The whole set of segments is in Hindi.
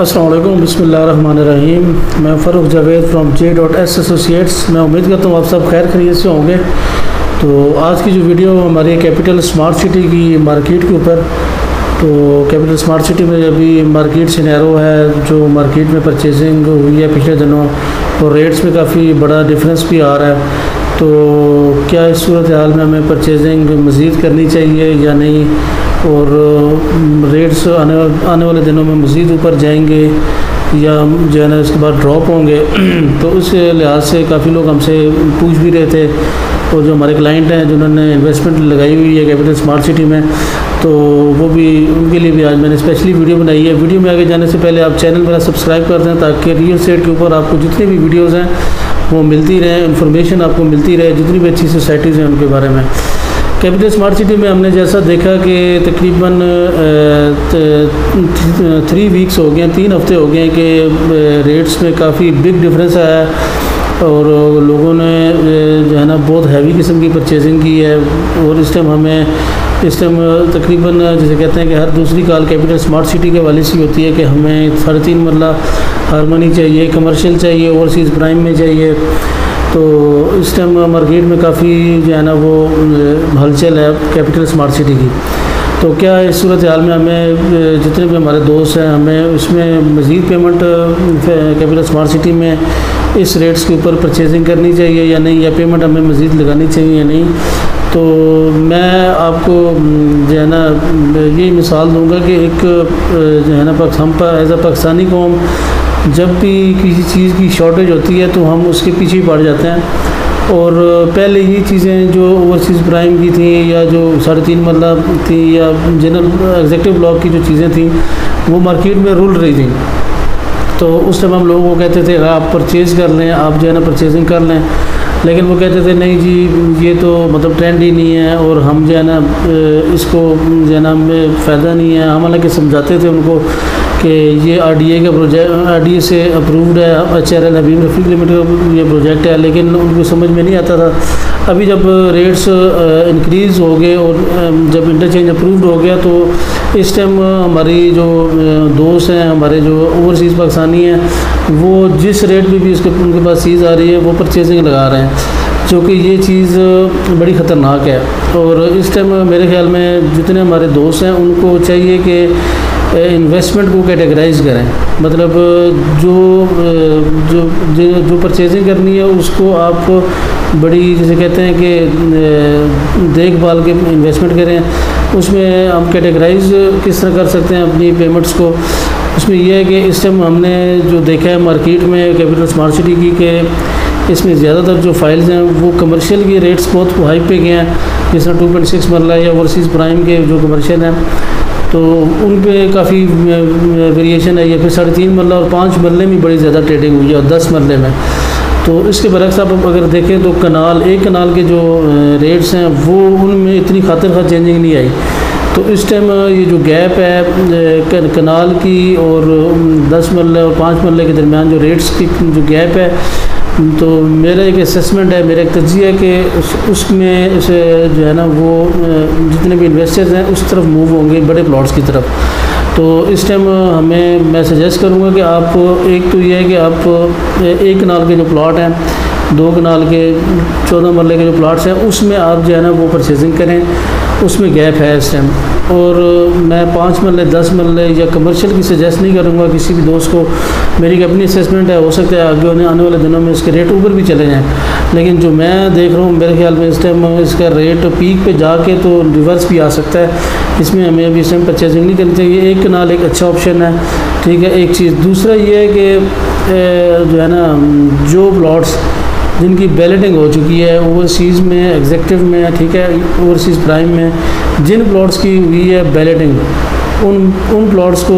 असलम बसमीम मैं Farooq Javed from J dot S associates मैं उम्मीद करता हूँ आप सब खैर खरीद से होंगे। तो आज की जो वीडियो हमारी कैपिटल स्मार्ट सिटी की मार्केट के ऊपर। तो कैपिटल स्मार्ट सिटी में अभी मार्केट सिनेरो है, जो मार्केट में परचेजिंग हुई है पिछले दिनों, और रेट्स में काफ़ी बड़ा डिफरेंस भी आ रहा है। तो क्या इस सूरत हाल में हमें परचेजिंग मज़ीद करनी चाहिए या नहीं? और रेट्स आने आने वाले दिनों में मज़ीद ऊपर जाएँगे या जो है ना इसके बाद ड्रॉप होंगे। तो उस लिहाज से काफ़ी लोग हमसे पूछ भी रहे थे और जो हमारे क्लाइंट हैं, जिन्होंने इन्वेस्टमेंट लगाई हुई है कैपिटल स्मार्ट सिटी में तो वो भी, उनके लिए भी आज मैंने स्पेशली वीडियो बनाई है। वीडियो में आगे जाने से पहले आप चैनल मेरा सब्सक्राइब कर दें ताकि रियल स्टेट के ऊपर आपको जितने भी वीडियोज़ हैं, वो मिलती रहे इन्फॉर्मेशन आपको मिलती रहे, जितनी भी अच्छी सोसाइटीज़ हैं उनके बारे में। कैपिटल स्मार्ट सिटी में हमने जैसा देखा कि तकरीबन थ्री वीक्स हो गए, तीन हफ़्ते हो गए कि रेट्स में काफ़ी बिग डिफरेंस आया है। और लोगों ने जो है ना, बहुत हैवी किस्म की परचेजिंग की है। और इस टाइम हमें, इस टाइम तकरीबन, जैसे कहते हैं कि हर दूसरी कॉल कैपिटल स्मार्ट सिटी के वाले से होती है कि हमें साढ़े तीन मरला हारमोनी चाहिए कमर्शियल चाहिए ओवरसीज़ प्राइम में चाहिए। तो इस टाइम मार्केट में काफ़ी जो है ना वो हलचल है कैपिटल स्मार्ट सिटी की। तो क्या इस सूरत हाल में हमें जितने भी हमारे दोस्त हैं, हमें उसमें मज़ीद पेमेंट कैपिटल स्मार्ट सिटी में इस रेट्स के ऊपर परचेजिंग करनी चाहिए या नहीं, या पेमेंट हमें मज़ीद लगानी चाहिए या नहीं? तो मैं आपको जो है ना यही मिसाल दूँगा कि एक जो है ना हम एज अ पाकिस्तानी कौम जब भी किसी चीज़ की शॉर्टेज होती है तो हम उसके पीछे ही पड़ जाते हैं। और पहले ही चीज़ें जो ओवरसीज़ प्राइम की थी या जो साढ़े तीन मतलब थी या जनरल एग्जेक्टिव ब्लॉक की जो चीज़ें थी, वो मार्केट में रुल रही थी। तो उस टाइम हम लोगों को कहते थे, आप परचेज़ कर लें, आप जो है ना परचेजिंग कर लें। लेकिन वो कहते थे, नहीं जी, ये तो मतलब ट्रेंड ही नहीं है और हम जो है ना इसको जो है ना फ़ायदा नहीं है। हम हालाँकि समझाते थे उनको कि ये आर डी ए का प्रोजेक्ट आर डी ए से अप्रूव्ड है H R L Habib Rafiq limited का ये प्रोजेक्ट है, लेकिन उनको समझ में नहीं आता था। अभी जब रेट्स इंक्रीज़ हो गए और जब इंटरचेंज अप्रूव्ड हो गया तो इस टाइम हमारी जो दोस्त हैं, हमारे जो ओवरसीज़ पाकिस्तानी हैं, वो जिस रेट पे भी उसके उनके पास चीज़ आ रही है, वो परचेजिंग लगा रहे हैं, जो कि ये चीज़ बड़ी ख़तरनाक है। और इस टाइम मेरे ख्याल में जितने हमारे दोस्त हैं, उनको चाहिए कि इन्वेस्टमेंट को कैटेगराइज करें। मतलब जो जो जो जो परचेजिंग करनी है, उसको आप बड़ी, जैसे कहते हैं कि देखभाल के इन्वेस्टमेंट करें। उसमें हम कैटेगराइज किस तरह कर सकते हैं अपनी पेमेंट्स को। उसमें यह है कि इस टाइम हमने जो देखा है मार्केट में कैपिटल स्मार्ट सिटी की, के इसमें ज़्यादातर जो फाइल्स हैं, वो कमर्शियल के रेट्स बहुत हाई पे गए हैं। जिस तरह टू पॉइंट सिक्स मरला या ओवरसीज़ प्राइम के जो कमर्शियल हैं। तो उन पर काफ़ी वेरिएशन है। ये फिर साढ़े तीन मरला और पाँच मरले में बड़ी ज़्यादा ट्रेडिंग हुई है और दस मरले में। तो इसके बरक्स आप अगर देखें तो कनाल एक कनाल के जो रेट्स हैं, वो उनमें इतनी खातिर खा चेंजिंग नहीं आई। तो इस टाइम ये जो गैप है कनाल की और दस मरले और पाँच मरले के दरमियान जो रेट्स की, जो गैप है तो मेरा एक असेसमेंट है, मेरा एक तजिया है कि उस, उसमें उसे जो है ना वो जितने भी इन्वेस्टर्स हैं उस तरफ़ मूव होंगे बड़े प्लॉट्स की तरफ़। तो इस टाइम हमें, मैं सजेस्ट करूँगा कि आप, एक तो ये है कि आप एक कनाल के जो प्लॉट हैं दो कनाल के चौदह मरले के जो प्लाट्स हैं, उसमें आप जो है ना वो परचेजिंग करें। उसमें गैप है इस टाइम और मैं पाँच मरले, दस मरले या कमर्शियल की सजेस्ट नहीं करूँगा, किसी भी दोस्त को। मेरी अपनी असेसमेंट है, हो सकता है आगे होने, आने वाले दिनों में इसके रेट ऊपर भी चले जाएँ। लेकिन जो मैं देख रहा हूँ, मेरे ख्याल में इस टाइम इसका रेट पीक पे जाके तो रिवर्स भी आ सकता है। इसमें हमें अभी इस टाइम परचेजिंग नहीं करनी चाहिए। एक कनाल एक अच्छा ऑप्शन है, ठीक है? एक चीज़। दूसरा ये है कि जो है ना, जो प्लॉट्स जिनकी बैलेटिंग हो चुकी है ओवरसीज़ में एग्जेक्टिव में, ठीक है ओवरसीज़ प्राइम में, जिन प्लॉट्स की हुई है बैलेटिंग उन उन प्लॉट्स को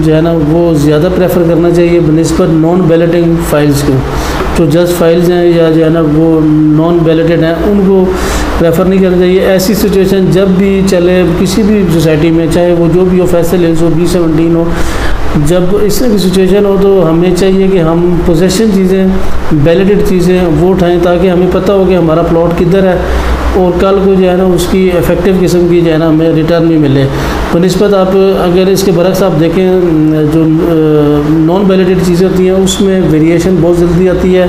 जो है ना, वो ज़्यादा प्रेफर करना चाहिए बनस्बत नॉन बैलेटिंग फाइल्स को। जो जस्ट फाइल्स हैं या जो है ना, वो नॉन बैलेटेड हैं, उनको प्रेफर नहीं करना चाहिए। ऐसी सिचुएशन जब भी चले, किसी भी सोसाइटी में, चाहे वो जो भी हो फैसल हो बी सेवनटीन हो जब इस तरह की सिचुएशन हो तो हमें चाहिए कि हम पोजेशन चीज़ें वैलिडेड चीज़ें, वो उठाएँ ताकि हमें पता हो कि हमारा प्लॉट किधर है और कल को जो है ना उसकी इफ़ेक्टिव किस्म की जो है ना हमें रिटर्न भी मिले। बनस्बत आप अगर इसके बरक्स आप देखें, जो नॉन वैलिडेड चीज़ें होती हैं, उसमें वेरिएशन बहुत जल्दी आती है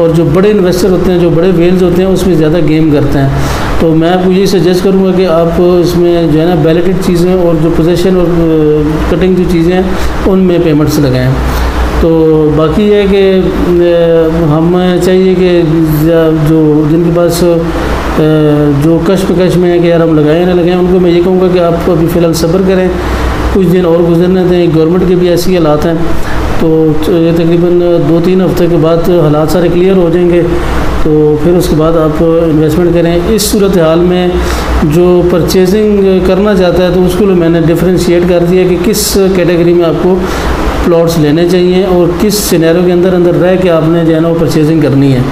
और जो बड़े इन्वेस्टर होते हैं, जो बड़े वेल्स होते हैं, उसमें ज़्यादा गेम करते हैं। तो मैं आपको यही सजेस्ट करूँगा कि आप इसमें जो है ना वैलिडेड चीज़ें और जो पोजेशन और कटिंग जो चीज़ें हैं, उनमें पेमेंट्स लगाएँ। तो बाकी है कि हमें चाहिए कि जो, जिनके पास जो कश कश में है कि यार हम लगाएँ ना लगाएँ उनको मैं ये कहूँगा कि आप अभी फ़िलहाल सब्र करें। कुछ दिन और गुजरने दें गवर्नमेंट के भी ऐसी हालात हैं। तो ये तकरीबन दो तीन हफ़्ते के बाद हालात सारे क्लियर हो जाएँगे। तो फिर उसके बाद आप इन्वेस्टमेंट करें। इस सूरत हाल में जो परचेजिंग करना चाहता है तो उसको मैंने डिफ्रेंशिएट कर दिया कि किस कैटेगरी में आपको प्लॉट्स लेने चाहिए और किस सिनेरों के अंदर अंदर रह के आपने जो है ना वो परचेजिंग करनी है।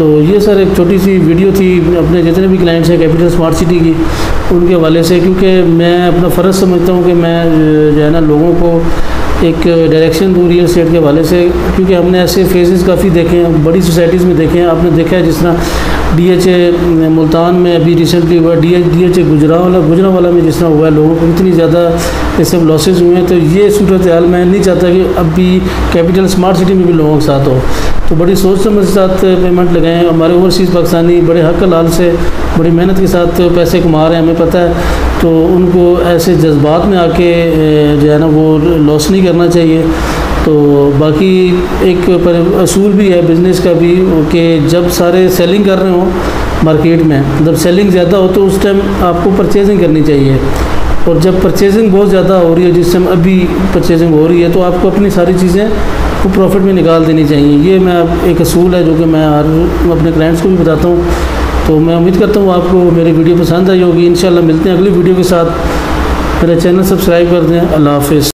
तो ये सर एक छोटी सी वीडियो थी अपने जितने भी क्लाइंट्स हैं कैपिटल स्मार्ट सिटी की, उनके हवाले से, क्योंकि मैं अपना फ़र्ज़ समझता हूँ कि मैं जो है ना, लोगों को एक डायरेक्शन दूँ रियल स्टेट के हवाले से, क्योंकि हमने ऐसे फेजेस काफ़ी देखे हैं, बड़ी सोसाइटीज़ में देखे हैं। आपने देखा है जिस तरह डी एच ए मुल्तान में अभी रिसेंटली हुआ D H D H A Gujranwala Gujranwala वाला में जिस तरह हुआ है, लोगों को इतनी ज़्यादा ये सब लॉसेज हुए हैं। तो ये सूरत हाल, मैं नहीं चाहता कि अभी कैपिटल स्मार्ट सिटी में भी लोगों के साथ हो। तो बड़ी सोच समझ के साथ पेमेंट लगाएँ हमारे ओवरसीज़ पाकिस्तानी बड़े हक लाल से, बड़ी मेहनत के साथ पैसे कमा रहे हैं, हमें पता है। तो उनको ऐसे जज्बात में आके जो है ना, वो लॉस नहीं करना चाहिए। तो बाकी एक पर असूल भी है बिज़नेस का भी, कि जब सारे सेलिंग कर रहे हों मार्केट में, जब सेलिंग ज़्यादा हो तो उस टाइम आपको परचेजिंग करनी चाहिए। और जब परचेजिंग बहुत ज़्यादा हो रही है जिस टाइम अभी परचेजिंग हो रही है तो आपको अपनी सारी चीज़ें को प्रॉफिट में निकाल देनी चाहिए। ये मैं एक असूल है जो कि मैं हर अपने क्लाइंट्स को भी बताता हूँ। तो मैं उम्मीद करता हूँ आपको मेरी वीडियो पसंद आई होगी। इन मिलते हैं अगली वीडियो के साथ। मेरा चैनल सब्सक्राइब कर दें। अल्लाह हाफिज़।